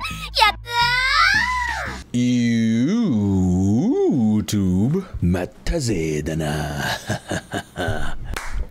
やったー YouTube またぜだな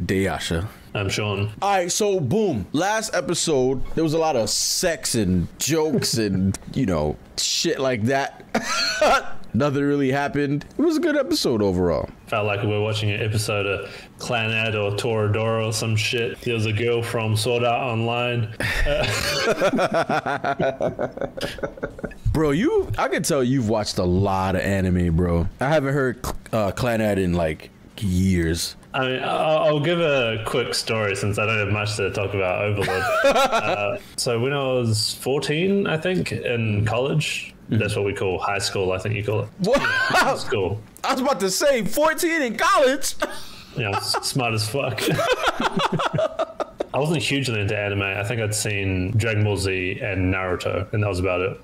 Deyasha I'm Sean. All right, so boom. Last episode, there was a lot of sex and jokes and, you know, shit like that. Nothing really happened. It was a good episode overall. Felt like we were watching an episode of Clannad or Toradora or some shit. There was a girl from Sword Art Online. Bro, you, I can tell you've watched a lot of anime, bro. I haven't heard uh, Clannad in like years. I mean, I'll, I'll give a quick story since I don't have much to talk about Overlord. uh, so when I was 14, I think, in college, Mm-hmm. that's what we call high school. I think you call it What? high school. I was about to say 14 in college. yeah, smart as fuck. I wasn't hugely into anime. I think I'd seen Dragon Ball Z and Naruto, and that was about it.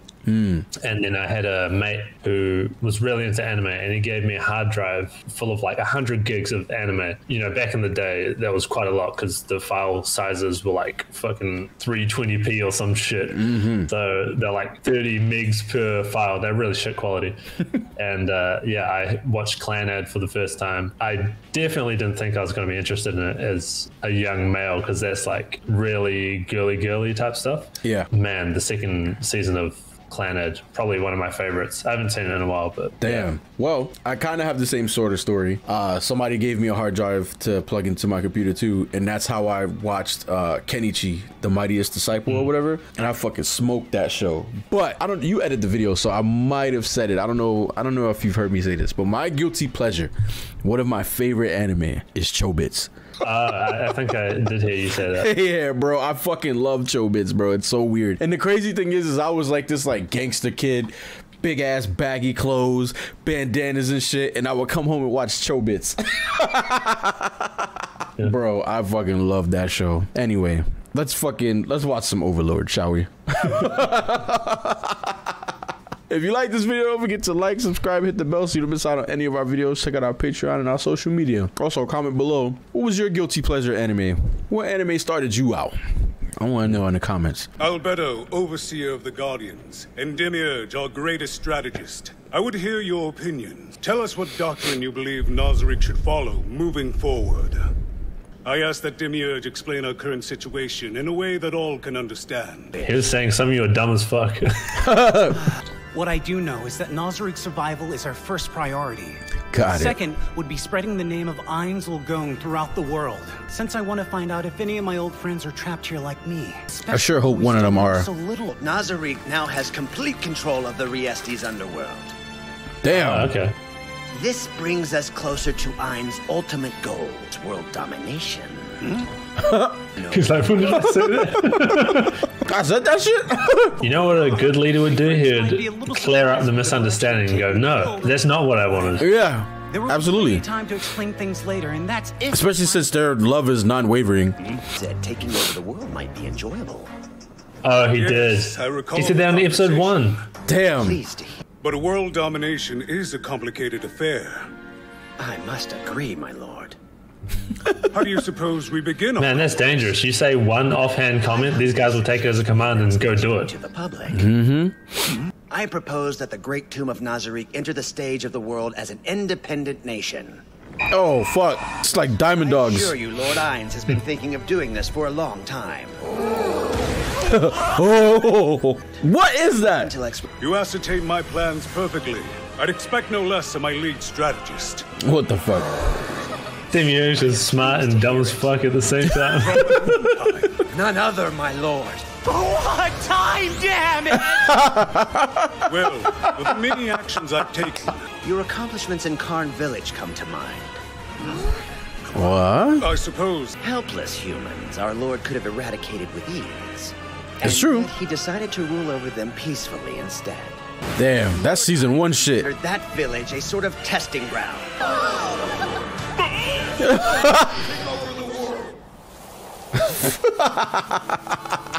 And then I had a mate who was really into anime, and he gave me a hard drive full of like 100 gigs of anime. You know, back in the day, that was quite a lot because the file sizes were like fucking 320p or some shit. So they're like 30 megs per file. They're really shit quality. and uh, yeah, I watched Clannad for the first time. I definitely didn't think I was going to be interested in it as a young male because that's like really girly, girly type stuff. Yeah. Man, the second season of Clannad, probably one of my favorites. I haven't seen it in a while, but Damn. Well, I kind of have the same sort of story. Uh, somebody gave me a hard drive to plug into my computer too, and that's how I watched uh, Kenichi, the Mightiest Disciple, or whatever. And I fucking smoked that show. But I don't. You edit the video, so I might have said it. I don't know. I don't know if you've heard me say this, but my guilty pleasure, one of my favorite anime, is Chobits. Uh, I, think I did hear you say that. yeah, bro, I fucking love Chobits, bro. It's so weird. And the crazy thing is, is I was like this like gangster kid, big ass baggy clothes, bandanas and shit, and I would come home and watch Chobits. Bro, I fucking love that show. Anyway, let's fucking let's watch some Overlord, shall we? If you like this video, don't forget to like, subscribe, hit the bell so you don't miss out on any of our videos. Check out our Patreon and our social media. Also, comment below what was your guilty pleasure anime? What anime started you out? I want to know in the comments. Albedo, overseer of the Guardians, and Demiurge, our greatest strategist. I would hear your opinions. Tell us what doctrine you believe Nazarick should follow moving forward. I ask that Demiurge explain our current situation in a way that all can understand. He was saying some of you are dumb as fuck. What I do know is that Nazarick's survival is our first priority. Got it. Second would be spreading the name of Ainz Gong throughout the world. Since I want to find out if any of my old friends are trapped here like me. I sure hope one of them are. So little. Nazarick now has complete control of the Re-Estize underworld. Damn. Uh, okay. This brings us closer to Ain's ultimate goal, world domination. Hmm? He's like, when did I say that? I said that shit. You know what a good leader would do? He Might be a would clear up the misunderstanding and go, no, that's not what I wanted. yeah, There will absolutely. be time to explain things later, and that's if Especially since their love is non-wavering. Said taking over the world might be enjoyable. Oh, he Yes, did. I recall He said that on episode one. Damn. Pleased to hear. But world domination is a complicated affair. I must agree, my lord. How do you suppose we begin Man, that's dangerous. You say one offhand comment, these guys will take it as a command and go do it. To it. the public. Mm-hmm. I propose that the great tomb of Nazarick enter the stage of the world as an independent nation. Oh fuck! It's like Diamond I'm Dogs. sure you, Lord Ainz, has been thinking of doing this for a long time. Oh, what is that? You ascertain my plans perfectly. I'd expect no less of my lead strategist. What the fuck? Demiurge is smart and dumb as fuck at the same time. none other, my lord. Oh, what time, damn it! Well, with the many actions I've taken, Your accomplishments in Carne Village come to mind. What? I suppose Helpless humans, our lord could have eradicated with ease. It's And true. He decided to rule over them peacefully instead. Damn, that's season one shit. That village a sort of testing ground. Take over the world.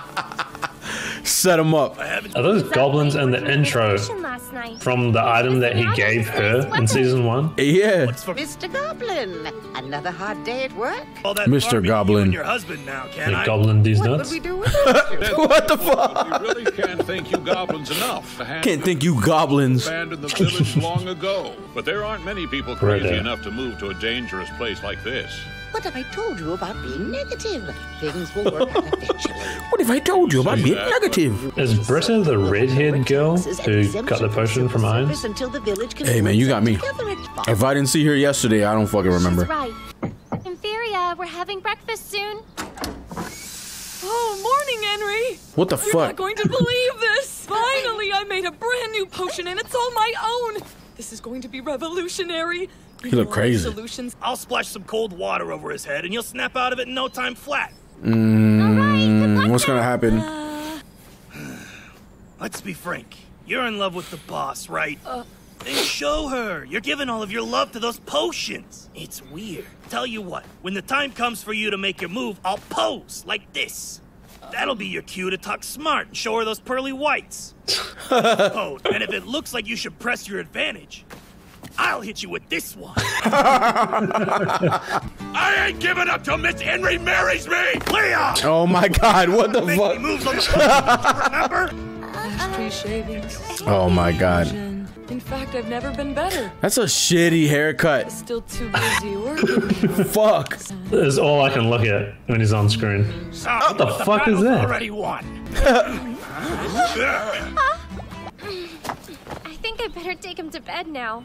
Set him up. Are those goblins in the intro from the item that he gave her in season one? Yeah. Mr. Goblin, Another hard day at work? Mr. Goblin. your husband now, can The I? goblin these What nuts. would we do? What the fuck? We really can't thank you goblins enough. The Can't think you goblins. abandoned the village long ago. But there aren't many people crazy there. enough to move to a dangerous place like this. What have I told you about being negative? Things will work out eventually. What have I told you about being negative? Is Britta the red-haired girl who got the potion from civil Irons? service Until the village can Hey, man, you got me. If I didn't see her yesterday, I don't fucking remember. She's right. Nfirea, uh, we're having breakfast soon. Oh, morning, Enri! What the You're not going to believe this! Finally, I made a brand new potion and it's all my own! This is going to be revolutionary. You look crazy. Solutions. I'll splash some cold water over his head and you'll snap out of it in no time flat. Mm, what's gonna happen? Let's be frank. You're in love with the boss, right? Then show her. You're giving all of your love to those potions. It's weird. Tell you what, when the time comes for you to make your move, I'll pose like this. That'll be your cue to talk smart and show her those pearly whites. oh, and if it looks like you should press your advantage, I'll hit you with this one. I ain't giving up till Miss Enri marries me! Leon! Oh my god, what the Make fuck? moves on the remember? Shavings. Oh my god. In fact, I've never been better. That's a shitty haircut. Still too busy working. Fuck. This is all I can look at when he's on screen. Ah, what the fuck is that? Already won. I think I better take him to bed now.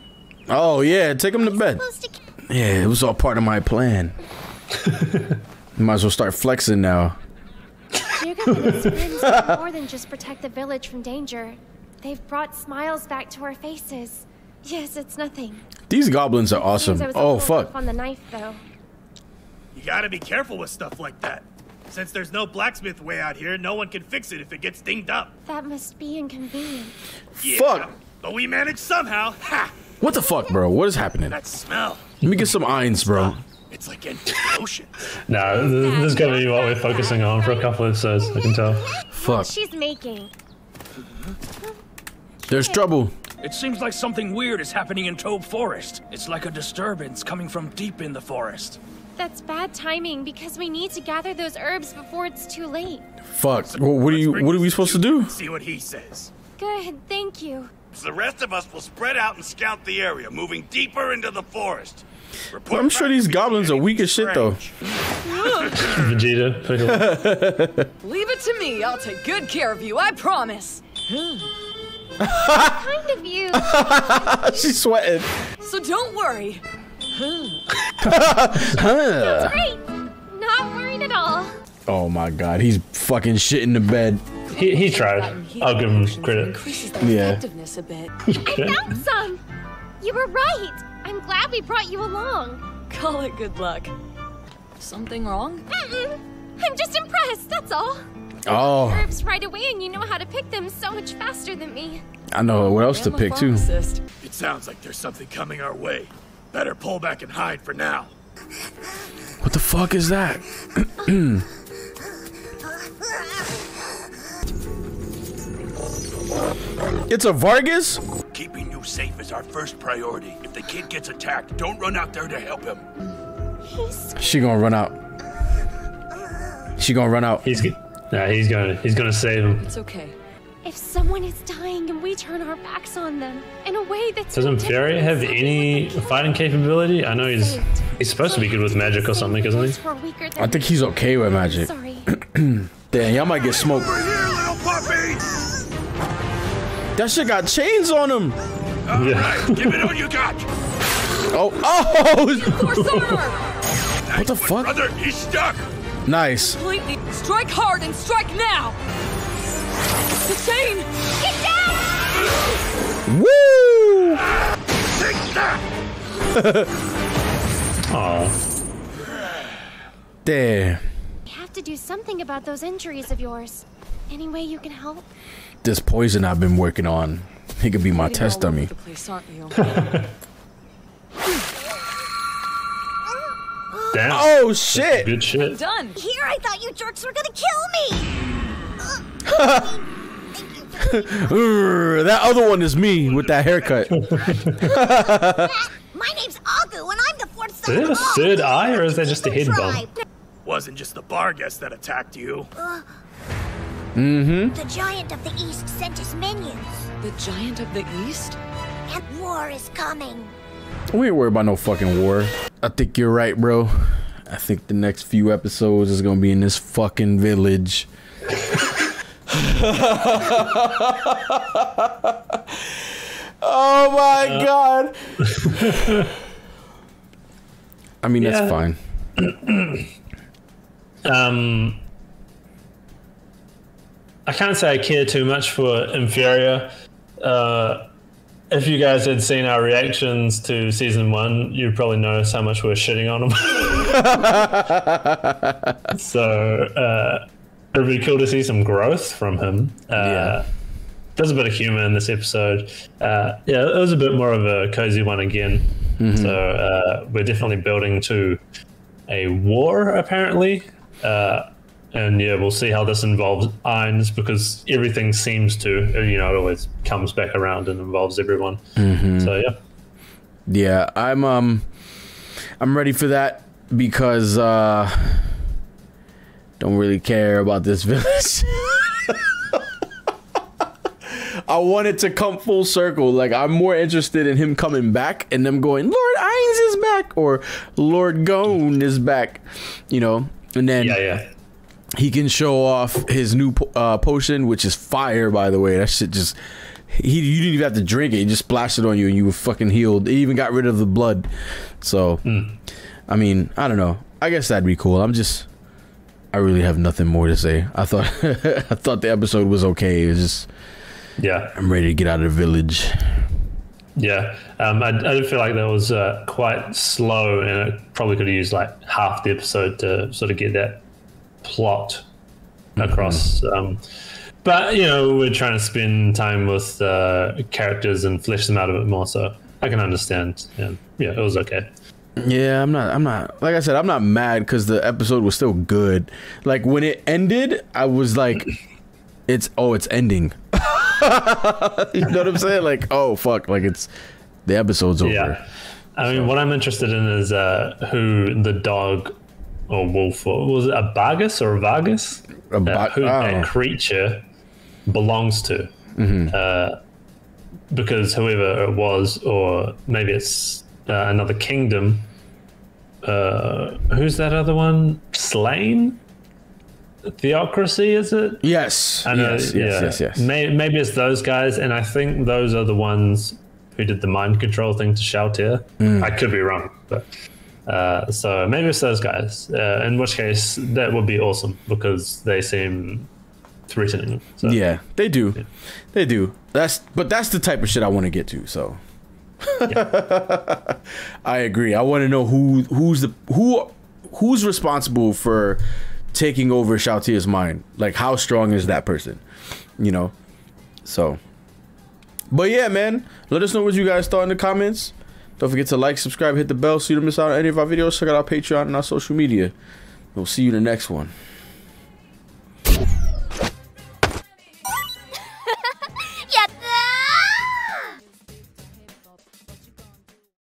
Oh yeah, take him to bed. To Yeah, it was all part of my plan. Might as well start flexing now. Jugo and his friends do more than just protect the village from danger. They've brought smiles back to our faces. Yes, it's nothing. These goblins are awesome. Seems I was a Oh fuck. on the knife, though. You gotta be careful with stuff like that. Since there's no blacksmith way out here, no one can fix it if it gets dinged up. That must be inconvenient. Yeah, Fuck. But we managed somehow. Ha! What the fuck, bro? What is happening? That smell. Let me get some irons, bro. It's like in ocean. No, this is gonna be what we're focusing on for a couple of episodes. I can tell. Fuck. She's making. There's trouble. It seems like something weird is happening in Tob Forest. It's like a disturbance coming from deep in the forest. That's bad timing because we need to gather those herbs before it's too late. Fuck. Well, what are you? What are we supposed to do? See what he says. Good, thank you. The rest of us will spread out and scout the area, moving deeper into the forest. Well, I'm sure these goblins are weak as shit though. Vegeta. Leave it to me. I'll take good care of you. I promise. kind of you. She's sweating. So don't worry. Huh. Great. Not worried at all. Oh my god, he's fucking shit in the bed. He, he tried. I'll give him credit. Increases the Yeah. effectiveness a bit. I found some. You were right. I'm glad we brought you along. Call it good luck. Something wrong? Mm-mm. I'm just impressed, that's all. Oh, Herbs right away, and you know how to pick them so much faster than me. I know what else to pick too. It sounds like there's something coming our way. Better pull back and hide for now. What the fuck is that? Oh, it's a Vargas? Keeping you safe is our first priority. If the kid gets attacked, don't run out there to help him. He's She gonna run out. She gonna run out. He's g- nah, he's gonna he's gonna save him. It's okay. If someone is dying and we turn our backs on them in a way that's Doesn't Fairy have any fighting capability? I know he's he's supposed to be good with magic or something, isn't he? We're weaker than I think he's okay with magic. Sorry. Damn, y'all might get smoked. Here, little puppy! That shit got chains on him. All Yeah. right, give it all you got. Oh, oh! Force armor! what the fuck? Brother, he's stuck. Nice. Completely. Strike hard and strike now! The chain! Get down! Woo! Take that! Aw. Damn. We have to do something about those injuries of yours. Any way you can help? This poison I've been working on. It could be my Bleeding test all over dummy. The place, aren't you? Damn. Oh shit! Good shit. Done. Here, I thought you jerks were gonna kill me! That other one is me with that haircut. My name's Agu, and I'm the fourth they have a third eye, or is that just a head bomb? Wasn't just the Barghest that attacked you. Uh, Mm-hmm. The giant of the east sent his minions. The giant of the east? And war is coming. We ain't worried about no fucking war. I think you're right, bro. I think the next few episodes is gonna be in this fucking village. oh my Uh. god. I mean, that's fine. um, I can't say I care too much for Nfirea. Uh, if you guys had seen our reactions to season one, you'd probably notice how much we're shitting on him. so uh, it'd be cool to see some growth from him. Uh, Yeah. There's a bit of humor in this episode. Uh, yeah, it was a bit more of a cozy one again. Mhm. So uh, we're definitely building to a war, apparently. Uh, and yeah, we'll see how this involves Irons because everything seems to, you know, it always comes back around and involves everyone. Mhm. So yeah. Yeah, I'm um I'm ready for that because uh don't really care about this village. I want it to come full circle. Like I'm more interested in him coming back and them going, Lord Ainz is back or Lord Gone is back. You know, and then Yeah, yeah. He can show off his new uh, potion, which is fire, by the way. That shit just he you didn't even have to drink it; he just splashed it on you, and you were fucking healed. It even got rid of the blood. So, I mean, I don't know. I guess that'd be cool. I'm just, I really have nothing more to say. I thought I thought the episode was okay. It was just, yeah, I'm ready to get out of the village. Yeah, um, I, I did feel like that was uh, quite slow, and it probably could have used like half the episode to sort of get that plot across. Um, but you know, we're trying to spend time with uh, characters and flesh them out a bit more, so I can understand. Yeah, yeah, it was okay. Yeah, I'm not. I'm not. Like I said, I'm not mad because the episode was still good. Like when it ended, I was like, "It's oh, it's ending." you know what I'm saying? Like, oh fuck, like it's the episode's over. Yeah. I mean, what I'm interested in is uh, who the dog or wolf or was it a Bargus or a Vargas? A ba- uh, who oh. that creature belongs to. Mhm. Uh, because whoever it was, or maybe it's uh, another kingdom. Uh, who's that other one? Slane? Theocracy, is it? Yes. Know, yes, yes, yeah. yes, yes. May, maybe it's those guys, and I think those are the ones who did the mind control thing to Shalltear. Mm. I could be wrong, but uh, so maybe it's those guys. Uh, in which case, that would be awesome because they seem threatening. So. Yeah, they do. They do. That's but that's the type of shit I want to get to. So I agree. I want to know who who's the who who's responsible for taking over Shalltear's mind. Like how strong is that person? You know. So But yeah, man, let us know what you guys thought in the comments. Don't forget to like, subscribe, hit the bell so you don't miss out on any of our videos. Check out our Patreon and our social media. We'll see you in the next one.